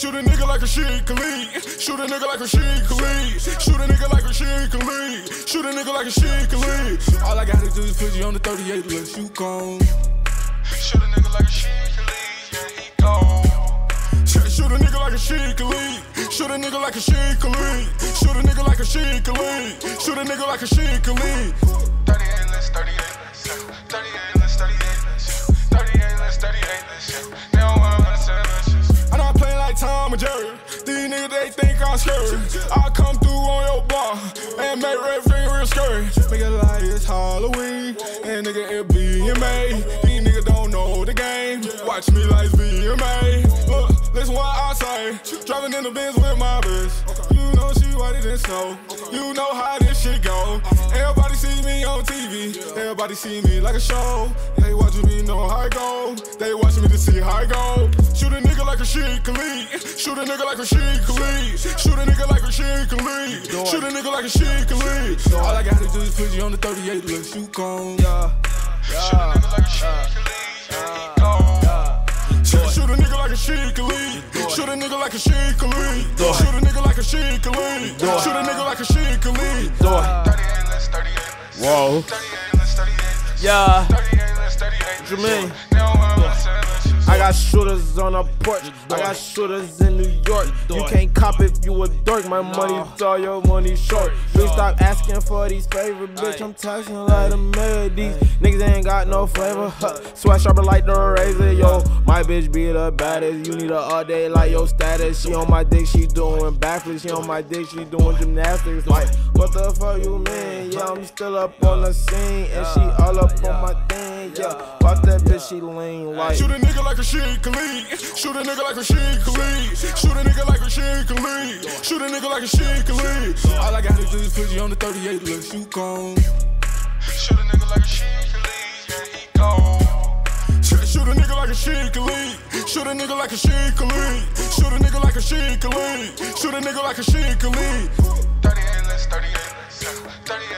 Shoot a nigga like Rasheed Khalid. Shoot a nigga like Rasheed Khalid. Shoot a nigga like Rasheed Khalid. Shoot a nigga like Rasheed Khalid. All I gotta do is put you on the 38 to let you go. Shoot a nigga like Rasheed Khalid. Yeah, he gone. Shoot a nigga like Rasheed Khalid. Shoot a nigga like Rasheed Khalid. Shoot a nigga like Rasheed Khalid. Shoot a nigga like Rasheed Khalid. 38 less, 38 Tom and Jerry. These niggas, they think I'm scary. I come through on your bar and make everything real scary. Make it like it's Halloween. And nigga, it May. These niggas don't know the game. Watch me like VMA. Look, listen what I say. Driving in the Benz with my bitch. You know she whiter than snow. You know how this shit go. Everybody see me on TV. Everybody see me like a show. They watching me know how it go. They watching me to see how it go. Shoot a nigga like Rasheed Khalid. Shoot a nigga like Rasheed Khalid. Shoot a nigga like Rasheed Khalid. Shoot a nigga like a shit Khalid. All I gotta do is put you on the 38 to let you go. Yeah. Shoot a nigga like Rasheed Khalid. Yeah, he gone. Shoot a nigga like Rasheed Khalid. Shoot a nigga like Rasheed Khalid. Shoot a nigga like Rasheed Khalid. Shoot a nigga like Rasheed Khalid. 38 less, 38 less. Whoa. 38 less, 38 less. Yeah. 38 less, 38 less. What got shooters on a porch. I got shooters in New York. You can't cop if you a dork. My money tall, your money short. Please stop asking for these favors, bitch. I'm taxing like a mayor. These niggas ain't got no flavor. Huh. Sweat sharper like the razor, yo. My bitch be the baddest. You need her all day like your status. She on my dick, she doing backflips. She on my dick, she doing gymnastics. Like, what the fuck you mean? Yeah, I'm still up on the scene. And she all up on my thing. Yeah, watch that bitch, she lean like. Shoot a nigga like Rasheed Khalid. Shoot a nigga like Rasheed Khalid. Shoot a nigga like Rasheed Khalid. Shoot a nigga like Rasheed Khalid. All I do is put you on the 38 to let you go. Shoot a nigga like Rasheed Khalid. Yeah, he gone. Shoot a nigga like Rasheed Khalid. Shoot a nigga like Rasheed Khalid. Shoot a nigga like Rasheed Khalid. Shoot a nigga like Rasheed Khalid. 38 less, 38 less. 38